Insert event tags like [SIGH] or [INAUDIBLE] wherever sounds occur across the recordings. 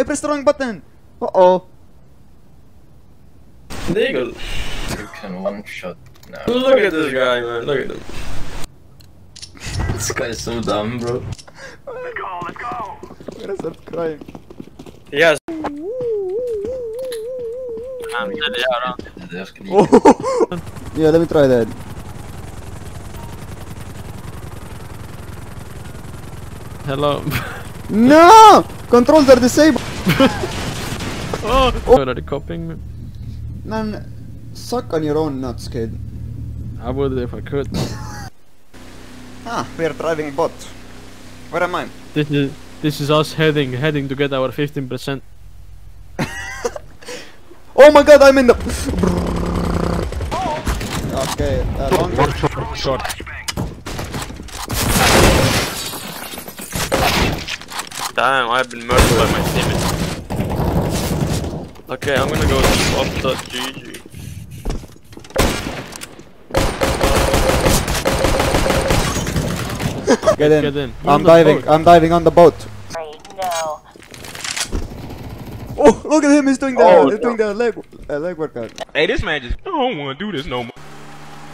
I pressed the wrong button. Uh oh. Legal. You can one shot now. Look at this guy, man. Look at him. This guy is so dumb, bro. I'm gonna start crying. He has. Han vill göra. Det är det. Oh. [LAUGHS] yeah, let me try that. Hello. No! Controls are disabled. oh! Good are they copying me? Man, suck on your own nuts, kid. I would if I could. [LAUGHS] Ah, we are driving bot. Where am I? This is this is us heading heading to get our 15%. [LAUGHS] Oh my god, I'm in the. [LAUGHS] Okay, uh, long Short. Damn, I've been murdered by my teammates. Okay, I'm gonna go to swap.gg. [LAUGHS] Get in. Get in. I'm diving. boat. I'm diving on the boat. No. Oh, look at him! He's doing the Oh, he's doing the leg uh, leg workout. Hey, this man just I don't want to do this no more.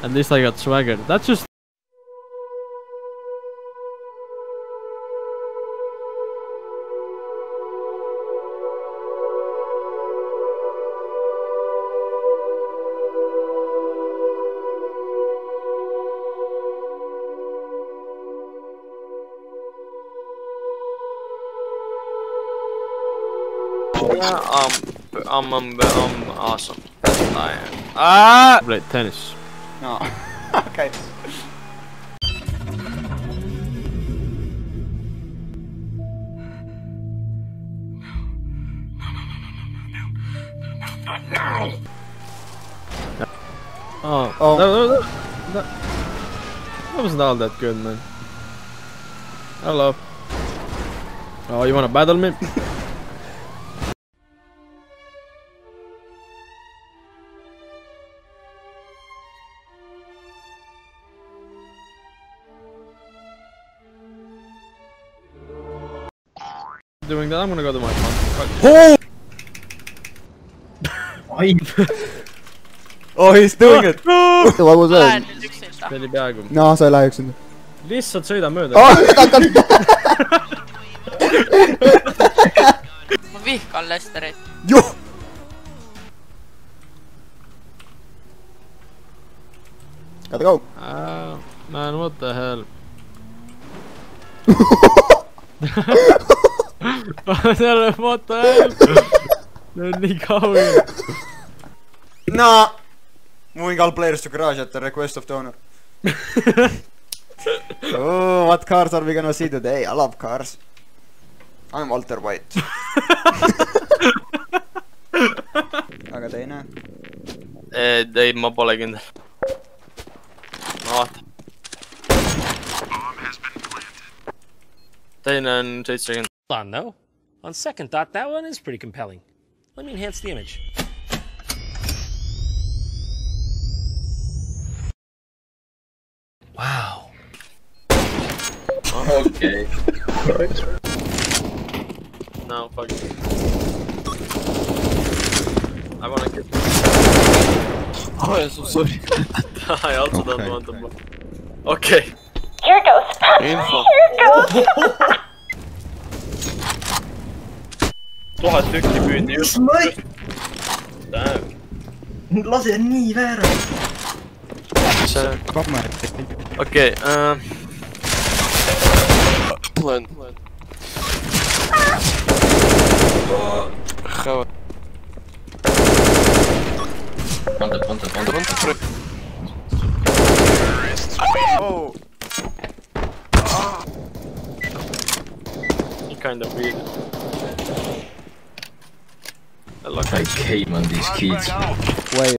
At least I got swagger. That's just Yeah, um, I'm, I'm, I'm awesome. I am. Ah! play tennis. No. [LAUGHS] okay. Oh. Oh. No, no, no, no. That wasn't all that good, man. Hello. Oh, you wanna battle me? [LAUGHS] Doing that, I'm gonna go to my phone. [LAUGHS] Oj! [LAUGHS] Oh, he's doing it. [LAUGHS] what was Älä that? nyt yksintä. Peli peaaegu. No, sa ei lähe üksinda. lihtsalt sõida mööda Oh, Ma vihkaan Lesterit. Joo. Gotta go. Ah, man, what the hell? What the hell? See on nii kaugel. No. Moving all players to garage at the request of the owner. [LAUGHS] oh, what cars are we gonna see today? I love cars. I'm Walter White. [LAUGHS] aga teine? Eh, ei, ma pole kindel. ma vaatan. teine on seitsekümmend. On though. On second thought, that one is pretty compelling. Let me enhance the image. Wow. Okej. No, fuck it. I wanna get... [LAUGHS] Oh, I'm so sorry. [LAUGHS] I also don't want to block. Okej. Here goes. [LAUGHS] Toch een stukje buurt nu. Smij! Damn. Laat je niet verder. Zo. Maar. Oké. Ehm. Plan. Gaan Rond het, rond het, terug. Oh! oh. Ah! He kinda weird. I like I came on these kids. Wait.